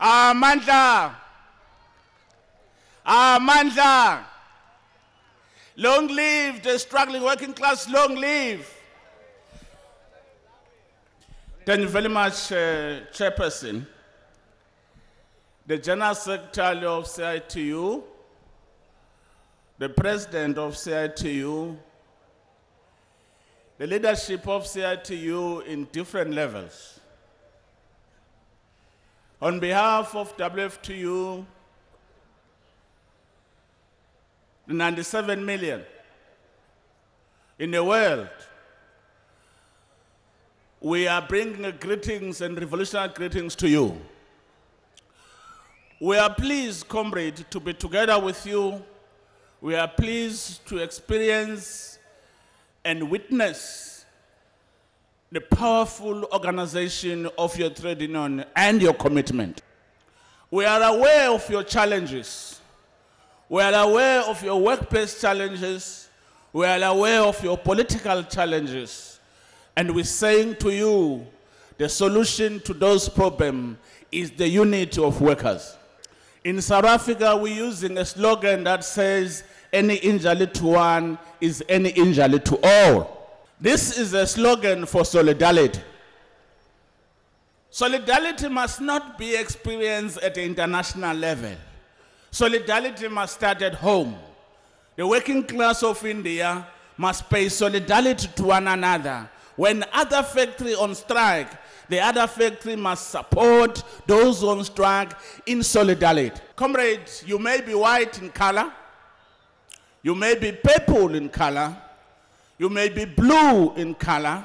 Amandla. Amandla. Long live the struggling working class, long live. Thank you very much, uh, Chairperson. The General Secretary of CITU, the President of CITU, the leadership of CITU in different levels. On behalf of WFTU, the 97 million in the world, we are bringing greetings and revolutionary greetings to you. We are pleased, comrade, to be together with you. We are pleased to experience and witness the powerful organization of your trade union and your commitment. We are aware of your challenges. We are aware of your workplace challenges. We are aware of your political challenges. And we're saying to you, the solution to those problems is the unity of workers. In South Africa, we're using a slogan that says, any injury to one is any injury to all. This is a slogan for solidarity. Solidarity must not be experienced at the international level. Solidarity must start at home. The working class of India must pay solidarity to one another. When other factory on strike, the other factory must support those on strike in solidarity. Comrades, you may be white in color, you may be purple in color, you may be blue in color,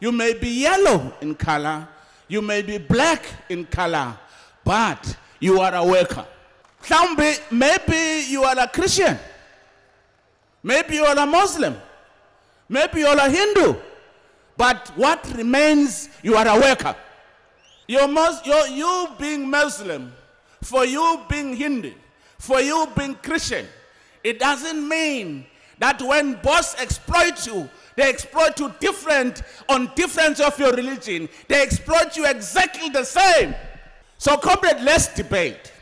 you may be yellow in color, you may be black in color, but you are a worker. Mhlawumbe, maybe you are a Christian, maybe you are a Muslim, maybe you are a Hindu, but what remains, you are a worker. You're Mus- you're, you being Muslim, for you being Hindu, for you being Christian, it doesn't mean that when boss exploit you, they exploit you different on difference of your religion. They exploit you exactly the same. So, comrade, let's debate.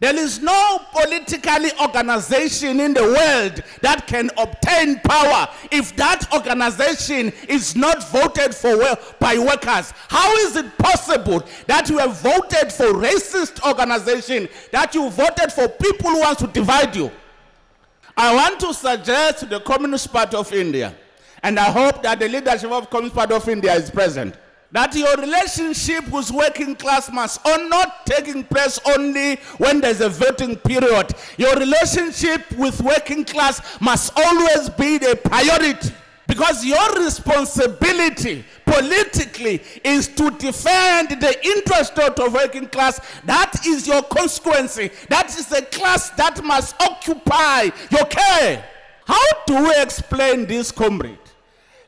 There is no political organization in the world that can obtain power if that organization is not voted for by workers. How is it possible that you have voted for racist organization, that you voted for people who want to divide you? I want to suggest to the Communist Party of India, and I hope that the leadership of Communist Party of India is present, that your relationship with working class must or not taking place only when there's a voting period. Your relationship with working class must always be the priority. Because your responsibility politically is to defend the interest of the working class. That is your consequence. That is a class that must occupy your care. How do we explain this, comrade?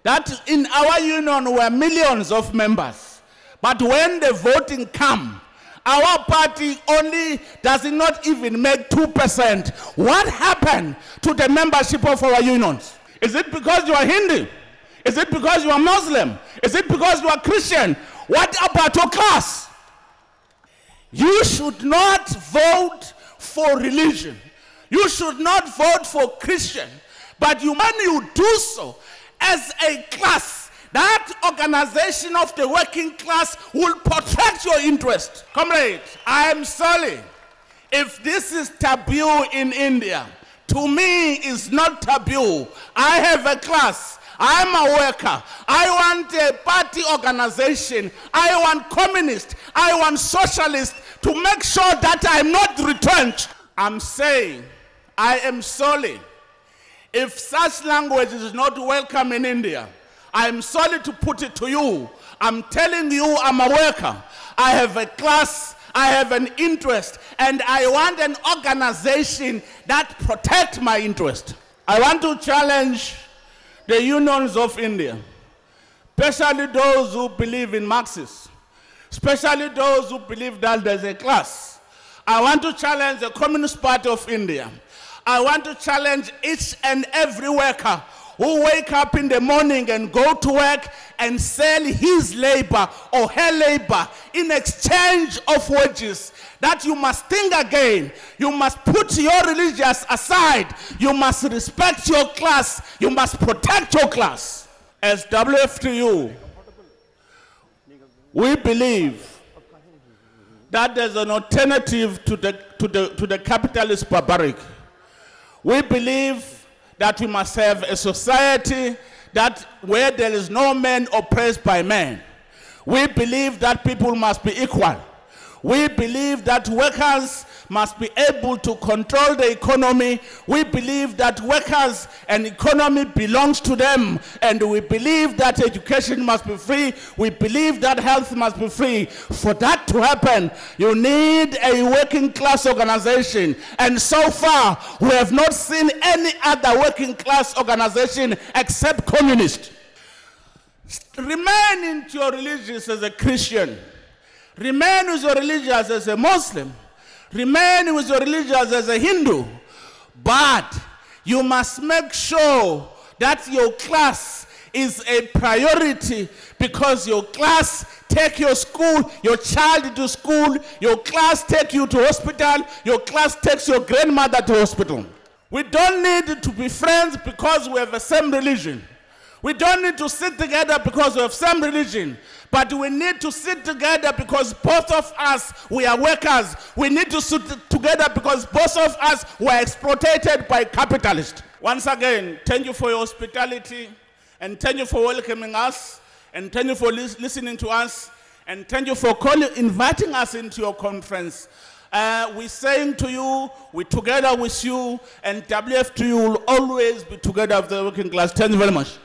That in our union were millions of members. But when the voting come, our party only does not even make 2%. What happened to the membership of our unions? Is it because you are Hindu? Is it because you are Muslim? Is it because you are Christian? What about your class? You should not vote for religion. You should not vote for Christian. But you, when you do so, as a class, that organization of the working class will protect your interest. Comrade, I am sorry if this is taboo in India. To me, is not taboo. I have a class. I'm a worker. I want a party organization. I want communist. I want socialist to make sure that I'm not retrenched. I'm saying I am sorry if such language is not welcome in India, I'm sorry to put it to you. I'm telling you, I'm a worker. I have a class, I have an interest, and I want an organization that protects my interest. I want to challenge the unions of India, especially those who believe in Marxists, especially those who believe that there's a class. I want to challenge the Communist Party of India. I want to challenge each and every worker who wake up in the morning and go to work and sell his labor or her labor in exchange of wages that you must think again. You must put your religious aside. You must respect your class. You must protect your class. As WFTU, we believe that there's an alternative to the, to the, to the capitalist barbaric. We believe that we must have a society that where there is no man oppressed by man. We believe that people must be equal. We believe that workers must be able to control the economy. We believe that workers and economy belongs to them. And we believe that education must be free. We believe that health must be free. For that to happen, you need a working class organization. And so far, we have not seen any other working class organization except communist. Remain into your religious as a Christian. Remain with your religious as a Muslim. Remain with your religious as a Hindu. But you must make sure that your class is a priority because your class take your school, your child to school, your class take you to hospital, your class takes your grandmother to hospital. We don't need to be friends because we have the same religion. We don't need to sit together because we have same religion. But we need to sit together because both of us, we are workers. We need to sit together because both of us were exploited by capitalists. Once again, thank you for your hospitality and thank you for welcoming us and thank you for lis- listening to us and thank you for calling, inviting us into your conference. Uh, we're saying to you, we're together with you, and WFTU will always be together with the working class. Thank you very much.